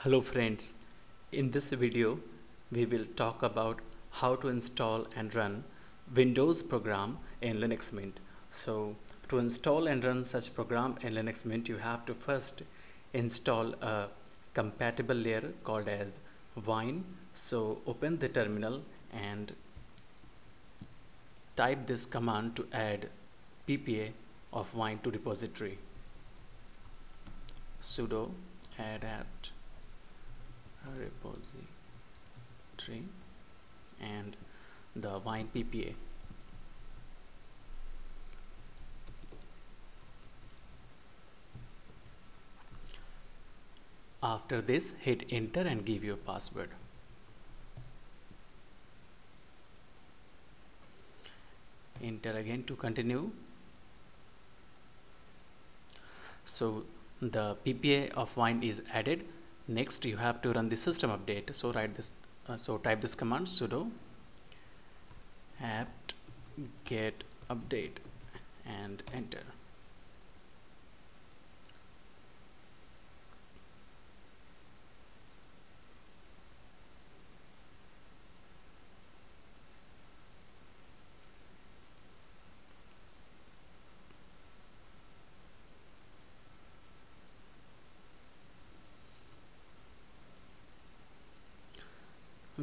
Hello friends, in this video we will talk about how to install and run Windows program in Linux Mint. So to install and run such program in Linux Mint you have to first install a compatible layer called as Wine. So open the terminal and type this command to add ppa of wine to repository sudo add apt repository and the wine ppa after this hit enter and give your password. Enter again to continue. So the PPA of wine is added next you have to run the system update. So write this uh, so type this command sudo apt get update and enter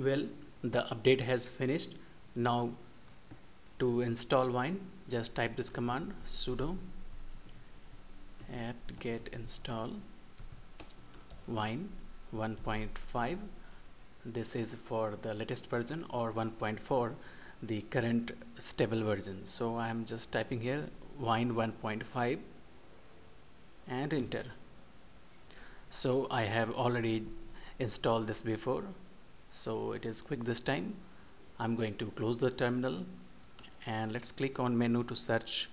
well the update has finished. Now to install wine just type this command sudo apt get install wine 1.5 this is for the latest version or 1.4 the current stable version. So I am just typing here wine 1.5 and enter. So I have already installed this before so it is quick this time. I'm going to close the terminal and let's click on menu to search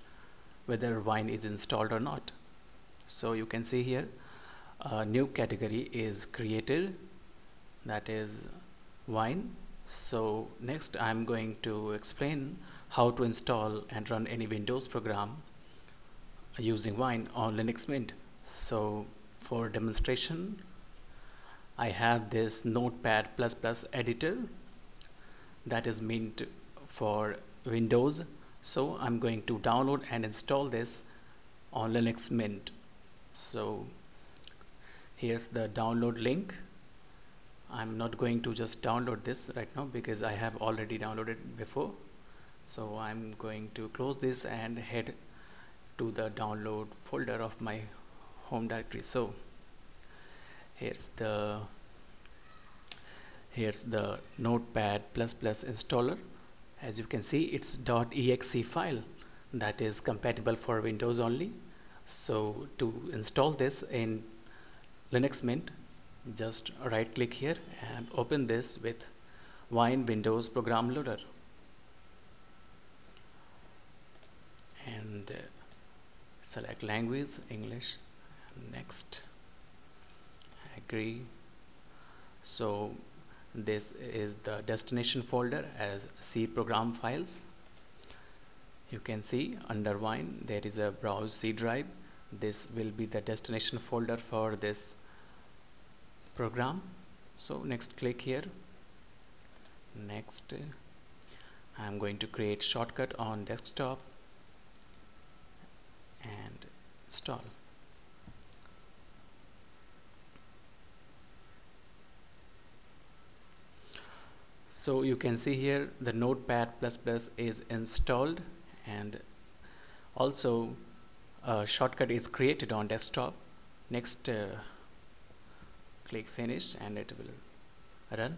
whether wine is installed or not. So you can see here a new category is created. That is wine. So next I'm going to explain how to install and run any Windows program using wine on Linux Mint. So for demonstration I have this notepad editor that is meant for Windows. So I'm going to download and install this on Linux Mint. So here's the download link. I'm not going to just download this right now because I have already downloaded before. So I'm going to close this and head to the download folder of my home directory. So here's the here's the notepad installer. As you can see it's .exe file that is compatible for Windows only. So to install this in Linux Mint just right click here and open this with Wine Windows program loader. And uh, select language English next agree so this is the destination folder as C program files. You can see under wine there is a browse C drive. This will be the destination folder for this program. So next click here. Next I'm going to create shortcut on desktop and install so you can see here the notepad is installed and also a shortcut is created on desktop. Next uh, click finish and it will run.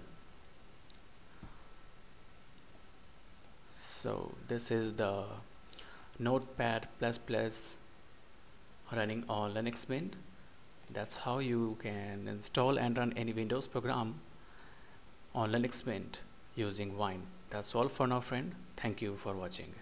So this is the notepad running on Linux Mint. That's how you can install and run any Windows program on Linux Mint using Wine. That's all for now friend. Thank you for watching.